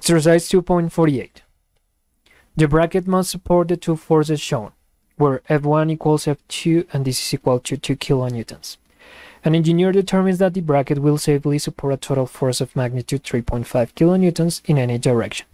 Exercise 2.48. The bracket must support the two forces shown, where F1 equals F2 and this is equal to 2 kilonewtons. An engineer determines that the bracket will safely support a total force of magnitude 3.5 kilonewtons in any direction.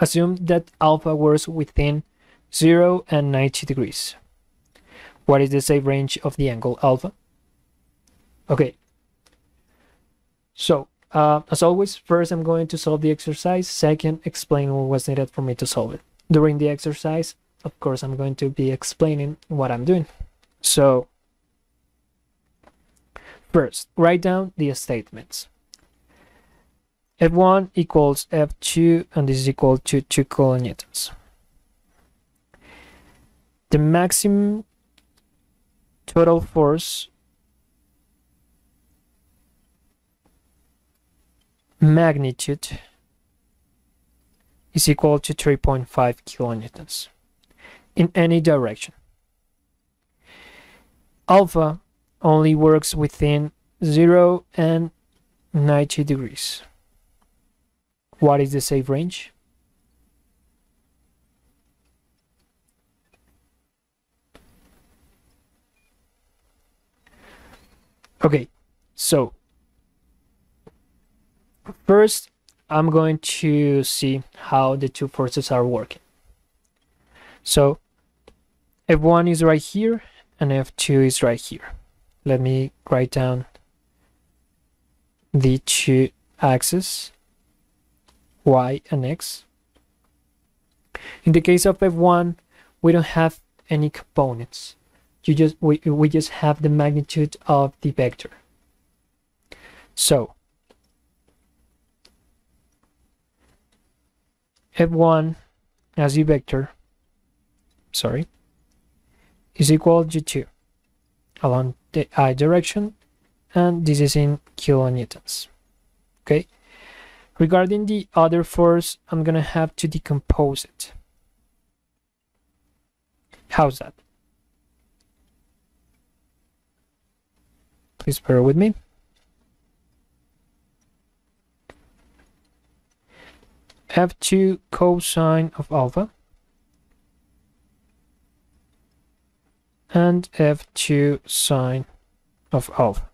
Assume that alpha works within 0 and 90 degrees. What is the safe range of the angle alpha? Okay. So, uh, as always, first I'm going to solve the exercise. Second, explain what was needed for me to solve it. During the exercise, of course, I'm going to be explaining what I'm doing. So, first, write down the statements. F1 equals F2 and this is equal to 2 kilonewtons. The maximum total force magnitude is equal to 3.5 kilonewtons in any direction. Alpha only works within 0 and 90 degrees. What is the safe range? Okay, so first I'm going to see how the two forces are working. So F1 is right here and F2 is right here. Let me write down the two axes y and x. In the case of f1, we don't have any components. You just we, we just have the magnitude of the vector. So f1 as the vector, sorry, is equal to G2 along the i direction and this is in kilonewtons. Okay. Regarding the other force, I'm gonna have to decompose it. How's that? Please bear with me. F2 cosine of alpha and F2 sine of alpha.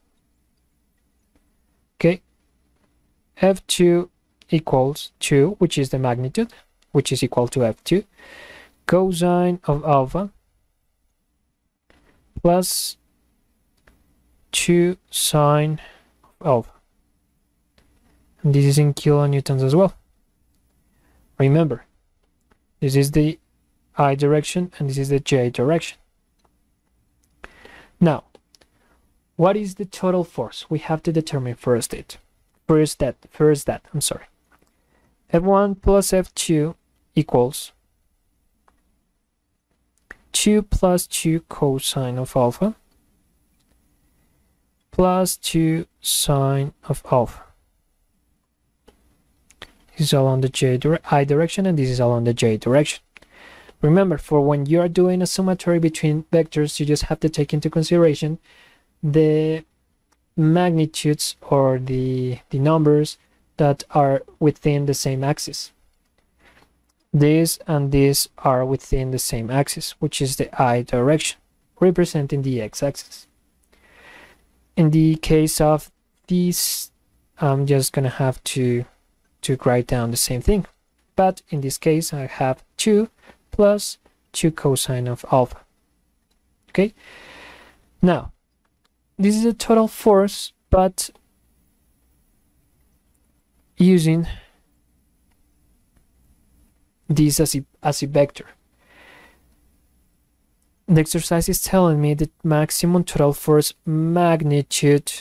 Okay, F2 equals 2, which is the magnitude, which is equal to F2, cosine of alpha plus 2 sine of alpha. And this is in kilonewtons as well. Remember, this is the i direction and this is the j direction. Now, what is the total force? We have to determine first it. First that, first that, I'm sorry. F1 plus F2 equals 2 plus 2 cosine of alpha plus 2 sine of alpha. Is all on the j i direction and this is all on the j direction. Remember, for when you are doing a summatory between vectors, you just have to take into consideration the magnitudes or the, the numbers that are within the same axis. This and this are within the same axis, which is the i direction, representing the x-axis. In the case of these, I'm just gonna have to, to write down the same thing. But in this case, I have 2 plus 2 cosine of alpha. Okay, now this is a total force, but using this as a, as a vector. The exercise is telling me the maximum total force magnitude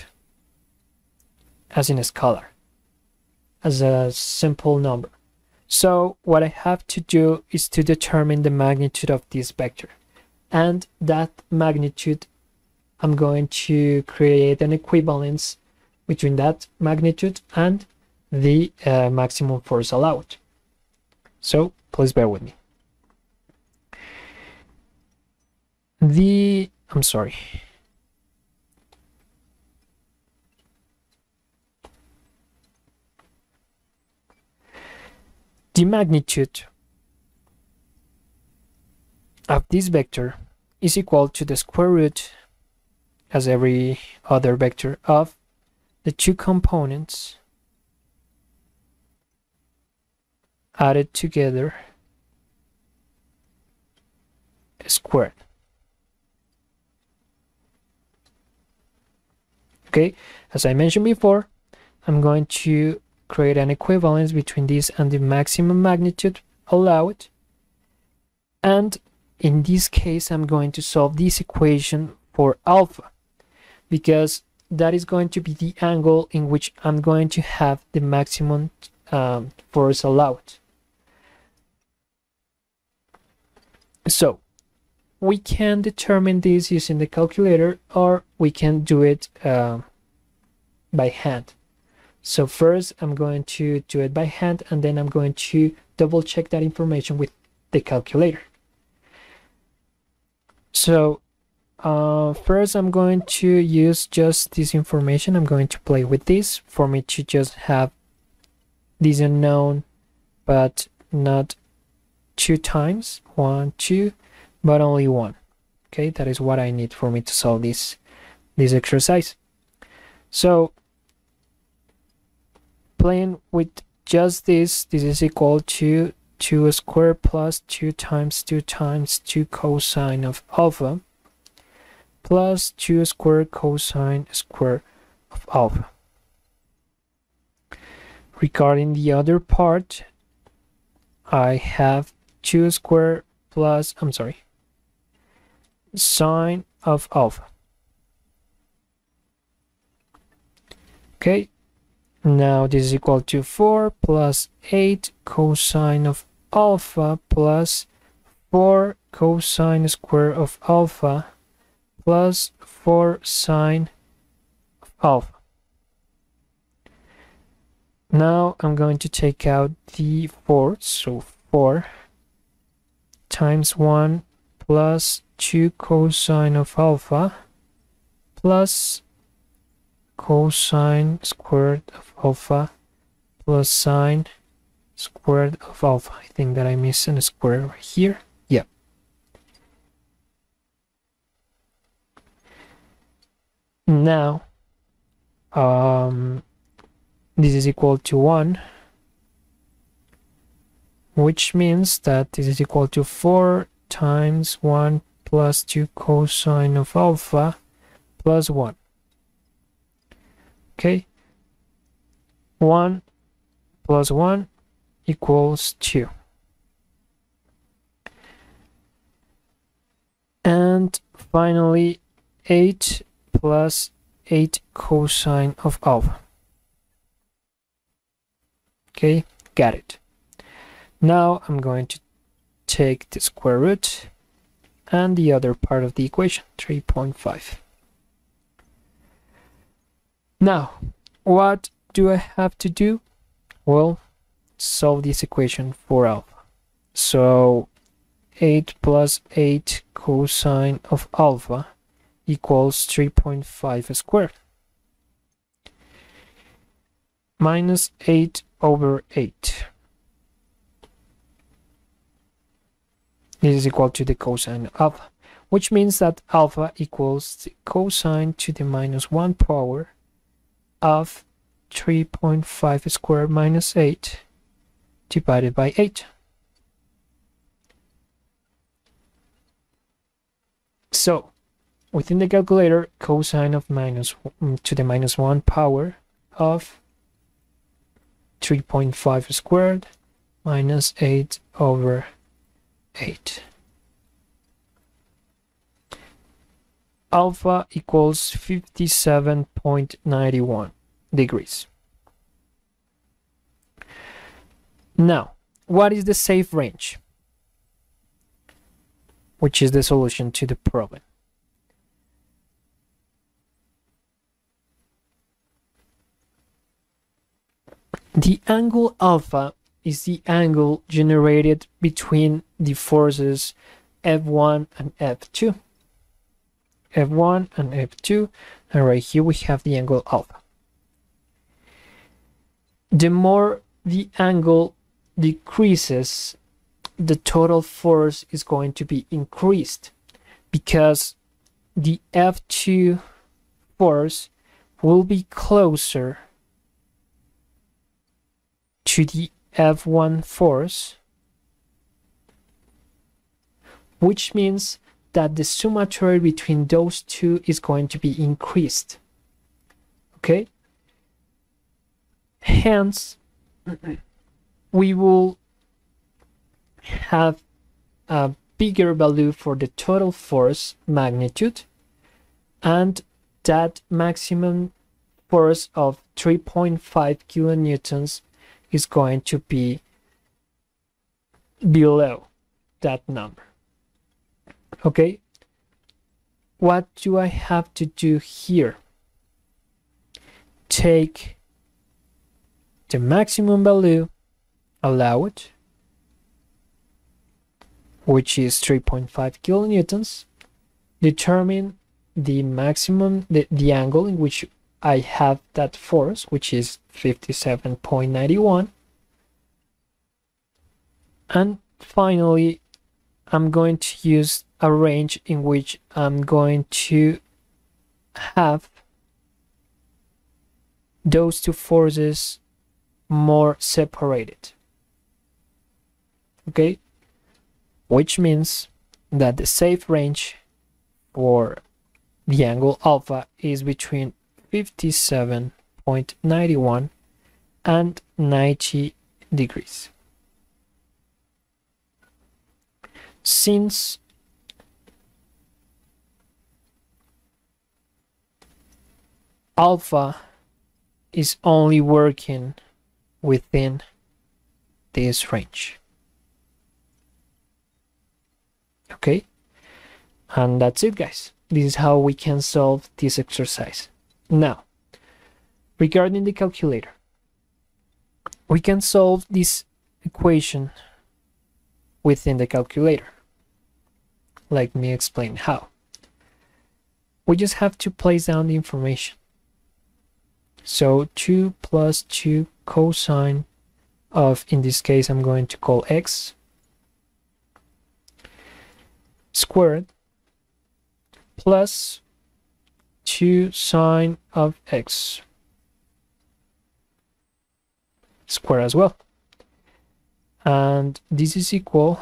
as in a scalar, as a simple number. So what I have to do is to determine the magnitude of this vector. And that magnitude, I'm going to create an equivalence between that magnitude and the uh, maximum force allowed. So please bear with me. The, I'm sorry. The magnitude of this vector is equal to the square root as every other vector of the two components added together squared. Okay, as I mentioned before, I'm going to create an equivalence between this and the maximum magnitude allowed. And in this case, I'm going to solve this equation for alpha because that is going to be the angle in which I'm going to have the maximum um, force allowed. So we can determine this using the calculator or we can do it uh, by hand. So first I'm going to do it by hand and then I'm going to double check that information with the calculator. So uh, first I'm going to use just this information. I'm going to play with this for me to just have this unknown but not two times one two but only one okay that is what I need for me to solve this this exercise so playing with just this this is equal to 2 squared plus 2 times 2 times 2 cosine of alpha plus 2 squared cosine square of alpha regarding the other part I have 2 squared plus, I'm sorry, sine of alpha. Okay, now this is equal to 4 plus 8 cosine of alpha plus 4 cosine square of alpha plus 4 sine of alpha. Now I'm going to take out the 4, so 4 times 1 plus 2 cosine of alpha plus cosine squared of alpha plus sine squared of alpha. I think that I missed a square right here. Yeah. Now, um, this is equal to 1 which means that this is equal to 4 times 1 plus 2 cosine of alpha plus 1 okay. 1 plus 1 equals 2 and finally 8 plus 8 cosine of alpha. Okay got it. Now I'm going to take the square root and the other part of the equation 3.5 now what do I have to do well solve this equation for alpha so 8 plus 8 cosine of alpha equals 3.5 squared minus 8 over 8. This is equal to the cosine of alpha, which means that alpha equals the cosine to the minus 1 power of 3.5 squared minus 8 divided by 8. So, within the calculator, cosine of minus mm, to the minus 1 power of 3.5 squared minus 8 over 8. Alpha equals 57.91 degrees. Now, what is the safe range? Which is the solution to the problem. The angle alpha is the angle generated between the forces F1 and F2. F1 and F2, and right here we have the angle alpha. The more the angle decreases, the total force is going to be increased because the F2 force will be closer to the F1 force, which means that the summatory between those two is going to be increased. Okay? Hence, we will have a bigger value for the total force magnitude and that maximum force of 3.5 kilonewtons is going to be below that number okay? What do I have to do here? Take the maximum value allowed which is 3.5 kilonewtons determine the maximum the, the angle in which I have that force which is 57.91 and finally I'm going to use a range in which I'm going to have those two forces more separated okay which means that the safe range for the angle alpha is between 57.91 and 90 degrees. Since alpha is only working within this range. Okay, and that's it, guys. This is how we can solve this exercise. Now, regarding the calculator, we can solve this equation within the calculator. Let me explain how. We just have to place down the information. So 2 plus 2 cosine of, in this case, I'm going to call x squared plus 2 sine of x square as well. And this is equal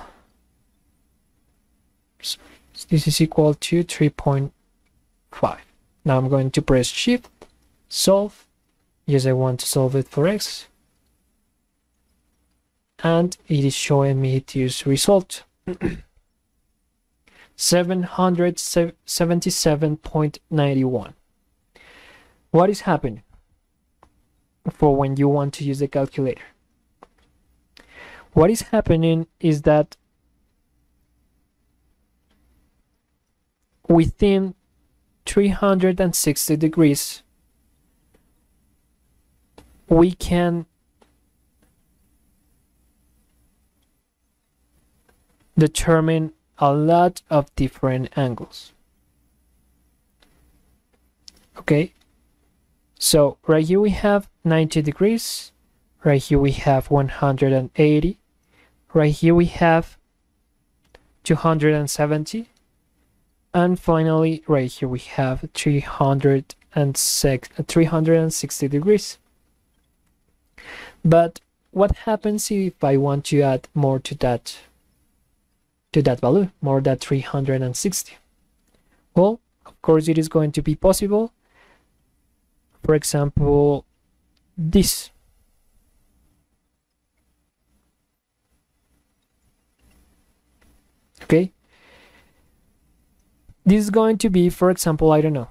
this is equal to 3.5. Now I'm going to press shift, solve. Yes, I want to solve it for x. And it is showing me this result. 777.91. What is happening for when you want to use the calculator? What is happening is that within 360 degrees we can determine a lot of different angles. Okay, so right here we have 90 degrees, right here we have 180, right here we have 270, and finally right here we have 306, 360 degrees. But what happens if I want to add more to that to that value, more than 360. Well, of course it is going to be possible. For example, this. Okay. This is going to be, for example, I don't know,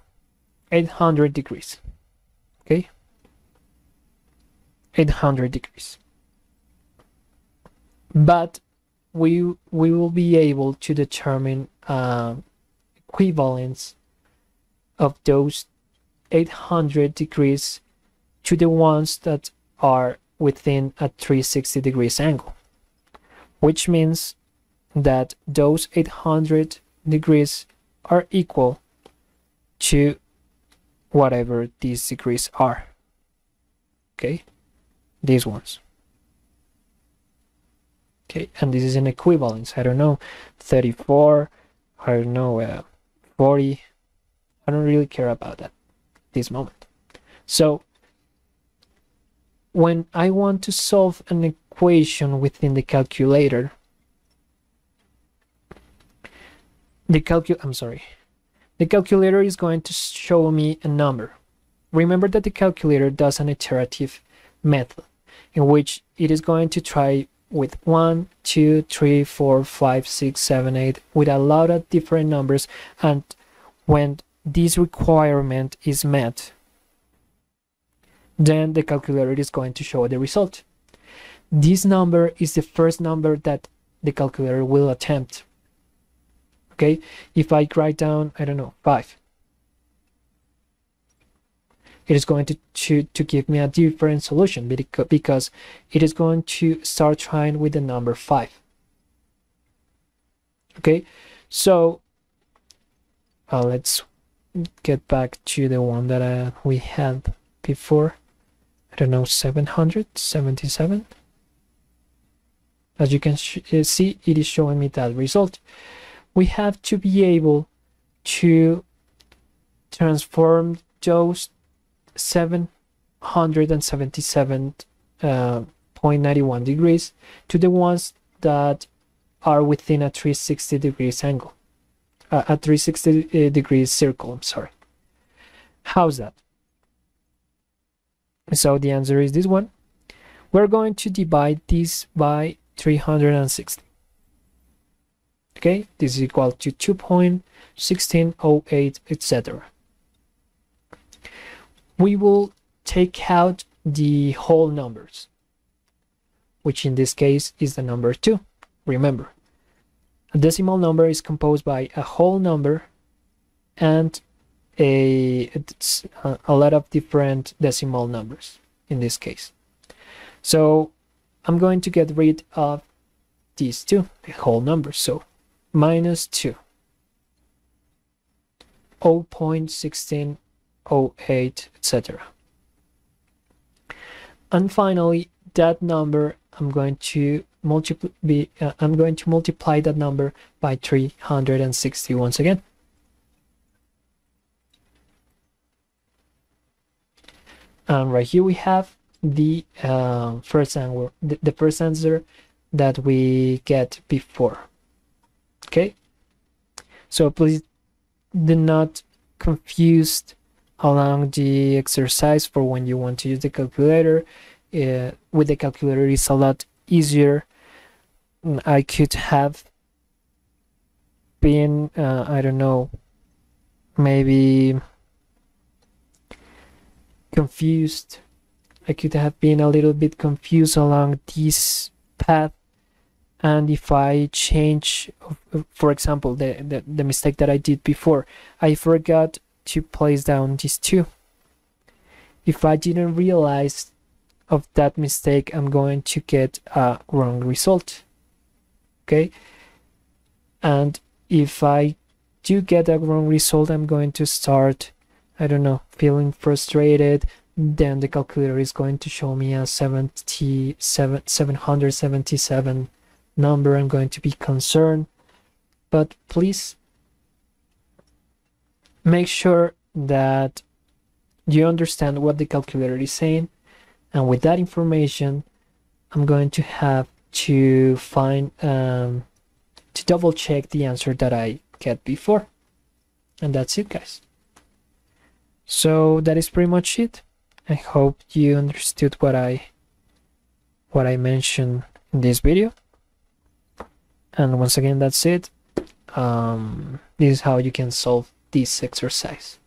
800 degrees. Okay. 800 degrees. But we we will be able to determine uh, equivalence of those 800 degrees to the ones that are within a 360 degrees angle which means that those 800 degrees are equal to whatever these degrees are okay these ones. Okay and this is an equivalence. I don't know 34 i don't know uh, 40 i don't really care about that this moment. So when i want to solve an equation within the calculator the calcu i'm sorry. The calculator is going to show me a number. Remember that the calculator does an iterative method in which it is going to try with 1, 2, 3, 4, 5, 6, 7, 8, with a lot of different numbers. And when this requirement is met, then the calculator is going to show the result. This number is the first number that the calculator will attempt. Okay, if I write down, I don't know, 5, it is going to, to, to give me a different solution because it is going to start trying with the number 5. Okay, so uh, let's get back to the one that uh, we had before. I don't know, 777. As you can uh, see, it is showing me that result. We have to be able to transform those 777.91 uh, degrees to the ones that are within a 360 degrees angle uh, a 360 uh, degrees circle i'm sorry. How's that? So the answer is this one. We're going to divide this by 360 okay? This is equal to 2.1608 etc we will take out the whole numbers, which in this case is the number 2. Remember, a decimal number is composed by a whole number and a, a lot of different decimal numbers in this case. So I'm going to get rid of these two, the whole numbers. So minus 2, 0.16 08 etc and finally that number I'm going to multiply uh, I'm going to multiply that number by 360 once again. And right here we have the uh, first answer the, the first answer that we get before. Okay? So please do not confused along the exercise for when you want to use the calculator. Uh, with the calculator, it's a lot easier. Mm, I could have been, uh, I don't know, maybe confused. I could have been a little bit confused along this path. And if I change, for example, the, the, the mistake that I did before, I forgot to place down these two. If I didn't realize of that mistake, I'm going to get a wrong result. Okay. And if I do get a wrong result, I'm going to start, I don't know, feeling frustrated. Then the calculator is going to show me a 77, 777 number. I'm going to be concerned. But please make sure that you understand what the calculator is saying. And with that information I'm going to have to find um, to double check the answer that I get before. And that's it guys. So that is pretty much it. I hope you understood what I what I mentioned in this video. And once again that's it. Um, this is how you can solve this exercise.